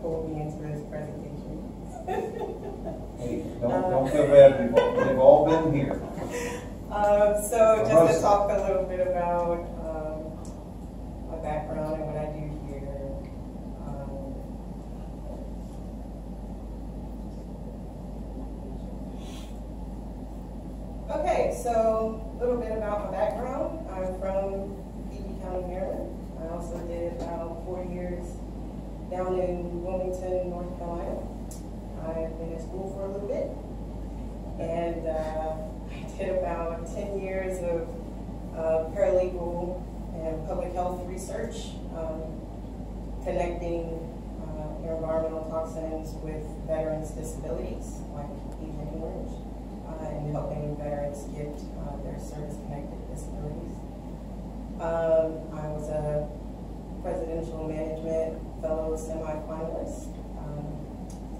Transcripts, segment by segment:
pulled me into this presentation. Hey, don't, don't feel bad, we've, all- they've all been here. Um, so just to talk a little bit about, um, my background and what I do here. Um, Okay, so a little bit about my background. I'm from Beatty County, Maryland. I also did about four years down in Wilmington, North Carolina. I've been in school for a little bit. And uh, I did about 10 years of uh, paralegal and public health research, um, connecting uh, environmental toxins with veterans' disabilities, like Agent Orange, uh, and helping veterans get uh, their service-connected disabilities. Um, I was a presidential management fellow semi-finalist. Um,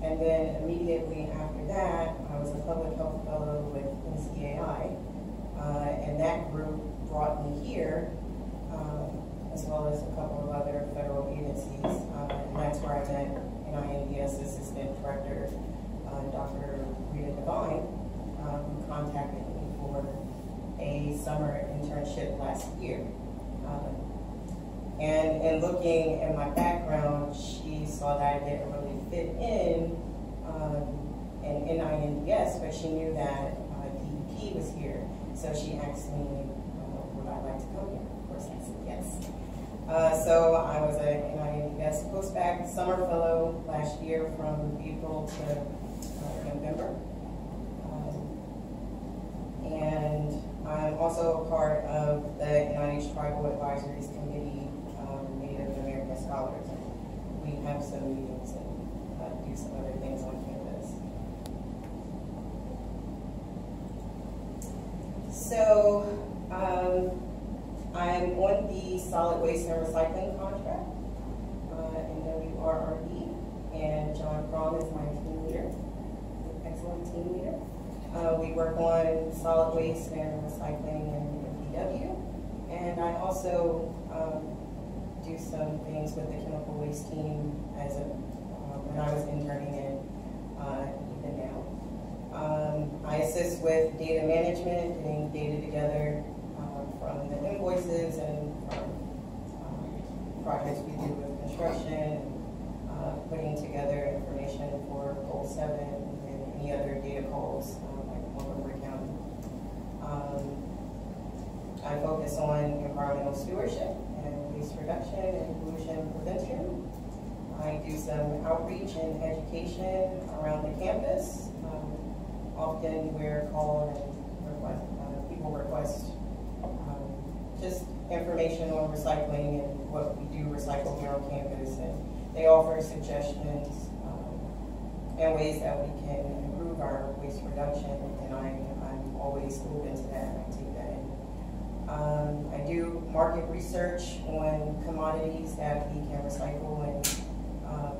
and then immediately after that, I was a public health fellow with NCAI. Uh, and that group brought me here, um, as well as a couple of other federal agencies. Uh, and that's where I met NINDS Assistant Director, uh, Dr. Rita Devine, uh, who contacted me for a summer internship last year. Uh, and in looking at my background, she saw that I didn't really fit in um, in NINDS, but she knew that uh, DEP was here. So she asked me, uh, would I like to come here? Of course, I said yes. Uh, so I was a NINDS postbac summer fellow last year from April to uh, November. Um, and I'm also a part of the NIH Tribal Advisories Committee, American Scholars. We have some meetings and uh, do some other things on campus. So, um, I'm on the solid waste and recycling contract uh, in WRRE, and John Crom is my team leader, excellent team leader. Uh, we work on solid waste and recycling and DPW. And I also um, do some things with the chemical waste team as a, uh, when I was interning in, uh, even now. Um, I assist with data management, getting data together uh, from the invoices and from um, projects we do with construction, uh, putting together information for goal seven and any other data calls um, like Montgomery County. Um, I focus on environmental stewardship waste reduction and pollution prevention. I do some outreach and education around the campus. Um, often we're called and request, uh, people request um, just information on recycling and what we do recycle here on campus. And they offer suggestions um, and ways that we can improve our waste reduction. And I, I'm always open to that. I take that in. Um, I do market research on commodities that we can recycle and um,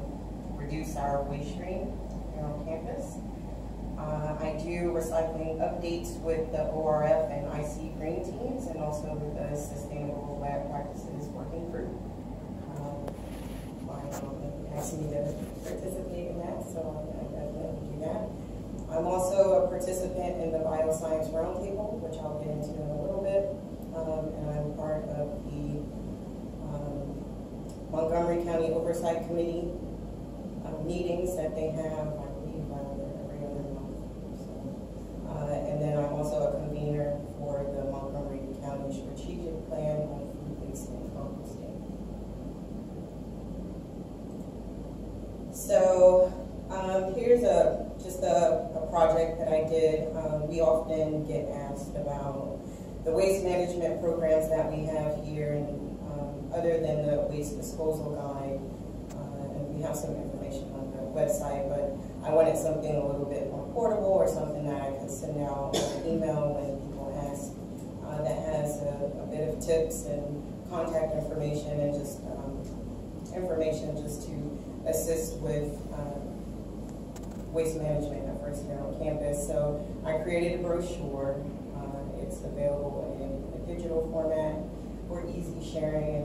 reduce our waste stream here on campus. Uh, I do recycling updates with the ORF and IC green teams and also with the Sustainable Lab Practices Working Group. Um, I asked me to participate in that, so I definitely do that. I'm also a participant in the Bioscience Roundtable, which I'll get into in a little bit. Um, and I'm part of the um, Montgomery County Oversight Committee uh, meetings that they have, I believe, uh, every other month. So, uh, and then I'm also a convener for the Montgomery County Strategic Plan on Food Waste and Composting. So um, here's a just a, a, project that I did. Um, we often get asked about the waste management programs that we have here, um, other than the waste disposal guide, uh, and we have some information on the website, but I wanted something a little bit more portable or something that I could send out an email when people ask uh, that has a, a, bit of tips and contact information and just um, information just to assist with uh, waste management efforts here on campus. So I created a brochure. Uh, it's available in a digital format for easy sharing